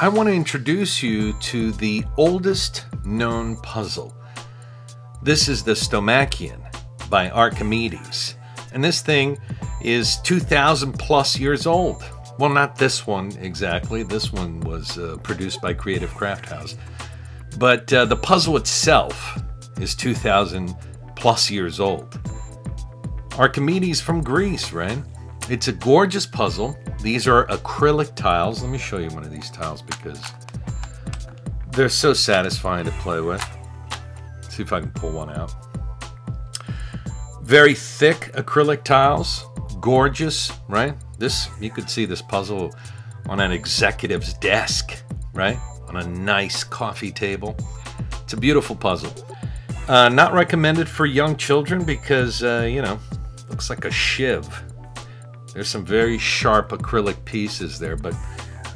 I want to introduce you to the oldest known puzzle. This is the Stomachion by Archimedes. And this thing is 2,000 plus years old. Well, not this one exactly. This one was uh, produced by Creative Crafthouse. But uh, the puzzle itself is 2,000 plus years old. Archimedes from Greece, right? It's a gorgeous puzzle. These are acrylic tiles. Let me show you one of these tiles because they're so satisfying to play with. Let's see if I can pull one out. Very thick acrylic tiles. Gorgeous, right? This, you could see this puzzle on an executive's desk, right? On a nice coffee table. It's a beautiful puzzle. Uh, not recommended for young children because, uh, you know, looks like a shiv. There's some very sharp acrylic pieces there, but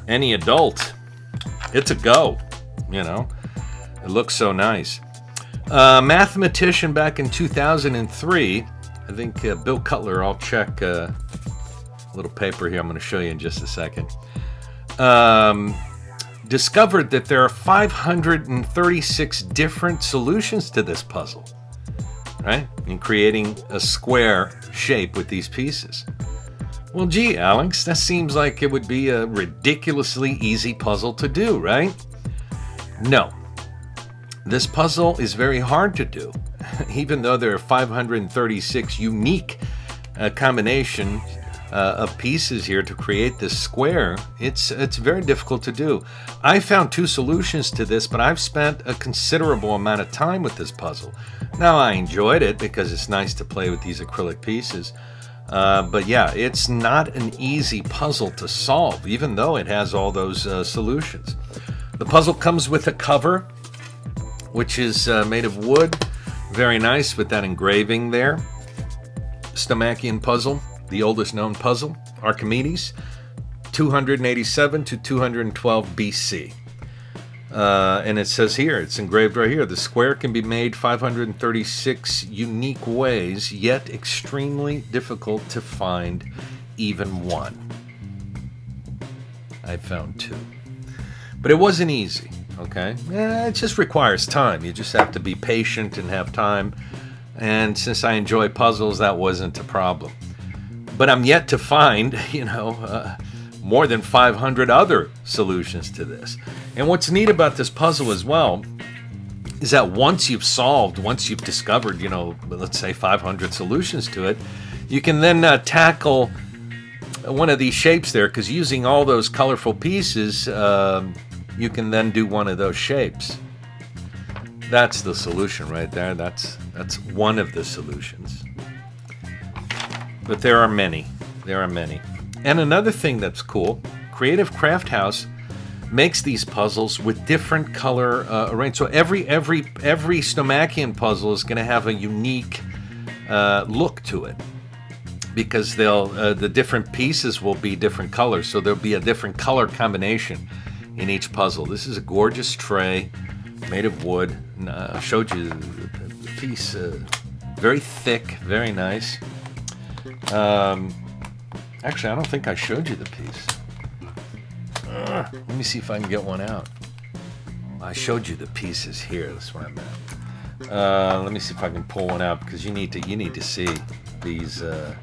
any adult, it's a go, you know. It looks so nice. Uh, mathematician back in 2003, I think uh, Bill Cutler, I'll check uh, a little paper here I'm going to show you in just a second, um, discovered that there are 536 different solutions to this puzzle, right? In creating a square shape with these pieces. Well, gee, Alex, that seems like it would be a ridiculously easy puzzle to do, right? No. This puzzle is very hard to do, even though there are 536 unique uh, combinations uh, of pieces here to create this square. It's it's very difficult to do. I found two solutions to this, but I've spent a considerable amount of time with this puzzle. Now I enjoyed it because it's nice to play with these acrylic pieces. Uh, but yeah, it's not an easy puzzle to solve, even though it has all those uh, solutions. The puzzle comes with a cover, which is uh, made of wood. Very nice with that engraving there. Stomachion puzzle, the oldest known puzzle, Archimedes, 287 to 212 BC. Uh, and it says here, it's engraved right here, the square can be made 536 unique ways, yet extremely difficult to find even one. I found two. But it wasn't easy, okay? Eh, it just requires time. You just have to be patient and have time. And since I enjoy puzzles, that wasn't a problem. But I'm yet to find, you know, uh, more than 500 other solutions to this. And what's neat about this puzzle as well is that once you've solved, once you've discovered, you know, let's say 500 solutions to it, you can then uh, tackle one of these shapes there because using all those colorful pieces, uh, you can then do one of those shapes. That's the solution right there. That's that's one of the solutions. But there are many. There are many. And another thing that's cool, Creative Crafthouse makes these puzzles with different color uh, arrangements. So every every every Stomachion puzzle is going to have a unique uh, look to it because they'll uh, the different pieces will be different colors. So there'll be a different color combination in each puzzle. This is a gorgeous tray made of wood. Uh, I showed you the piece, uh, very thick, very nice. Um, actually, I don't think I showed you the piece. Let me see if I can get one out. I showed you the pieces here. That's where I'm at. Uh, let me see if I can pull one out because you need to you need to see these. Uh...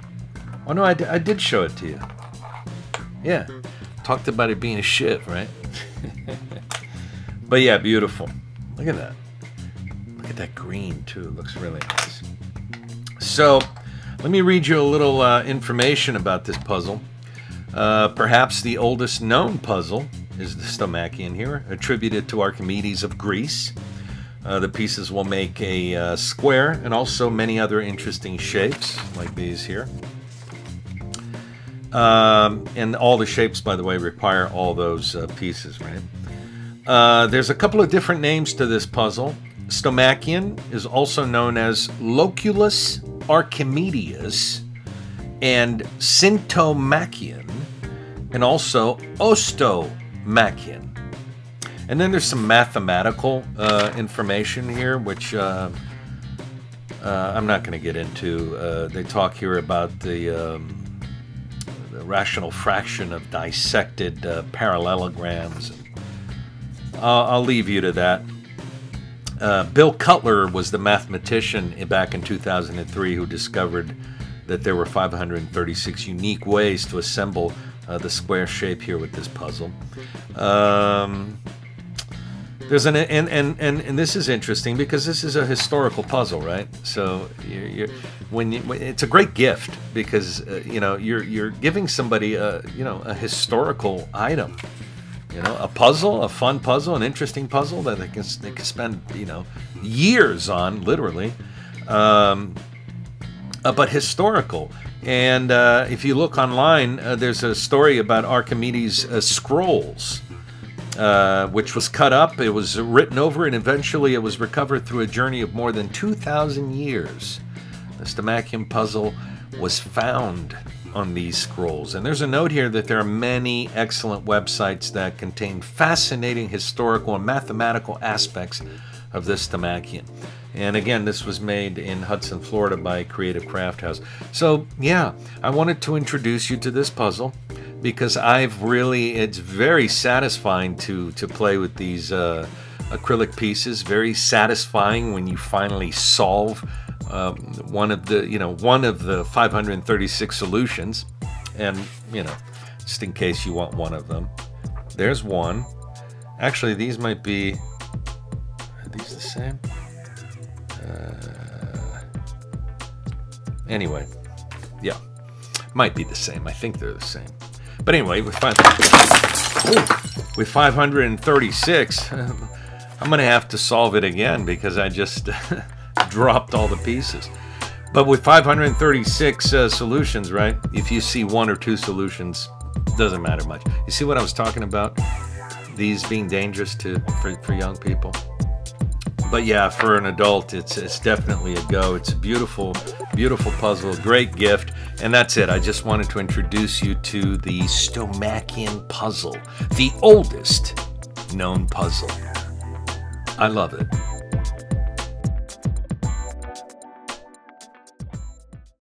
Oh no, I, I did show it to you. Yeah, talked about it being a shit, right? but yeah, beautiful. Look at that. Look at that green too. It looks really nice. So, let me read you a little uh, information about this puzzle. Uh, perhaps the oldest known puzzle is the Stomachion here, attributed to Archimedes of Greece. Uh, the pieces will make a uh, square and also many other interesting shapes, like these here. Um, and all the shapes, by the way, require all those uh, pieces, right? Uh, there's a couple of different names to this puzzle. Stomachion is also known as Loculus Archimedes and Syntomachion and also Ostomachion. And then there's some mathematical uh, information here, which uh, uh, I'm not going to get into. Uh, they talk here about the um, the rational fraction of dissected uh, parallelograms. I'll, I'll, leave you to that. Uh, Bill Cutler was the mathematician back in 2003 who discovered that there were 536 unique ways to assemble uh, the square shape here with this puzzle. Um, there's an and, and and and this is interesting because this is a historical puzzle, right? So you're, you're when, you, when it's a great gift because uh, you know you're you're giving somebody a you know a historical item, you know a puzzle, a fun puzzle, an interesting puzzle that they can they can spend you know years on, literally, um, uh, but historical. And uh, if you look online, uh, there's a story about Archimedes' uh, scrolls uh, which was cut up. It was written over, and eventually it was recovered through a journey of more than 2,000 years. The Stomachion puzzle was found on these scrolls. And there's a note here that there are many excellent websites that contain fascinating historical and mathematical aspects of this Stomachion. And again, this was made in Hudson, Florida by Creative Crafthouse. So, yeah, I wanted to introduce you to this puzzle because I've really it's very satisfying to to play with these uh, acrylic pieces. Very satisfying when you finally solve um, one of the you know one of the 536 solutions, and you know just in case you want one of them. There's one. Actually, these might be. These the same? Uh, anyway, yeah, might be the same. I think they're the same. But anyway, with, five, with 536, I'm going to have to solve it again because I just dropped all the pieces. But with 536 uh, solutions, right? If you see one or two solutions, doesn't matter much. You see what I was talking about? These being dangerous to for, for young people but yeah, for an adult, it's it's definitely a go. It's a beautiful, beautiful puzzle, great gift, and that's it. I just wanted to introduce you to the Stomachion puzzle, the oldest known puzzle. I love it.